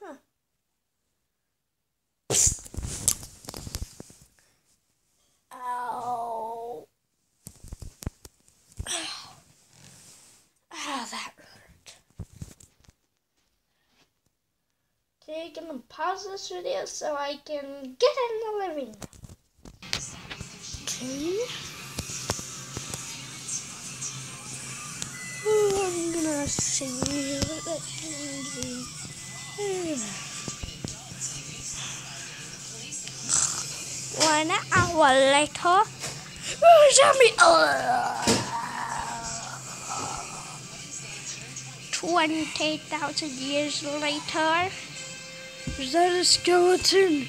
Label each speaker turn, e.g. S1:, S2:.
S1: huh. Ow. That hurt. Okay, gonna pause this video so I can get in the living room. Okay. One hour later, zombie. Twenty thousand years later, is that a skeleton?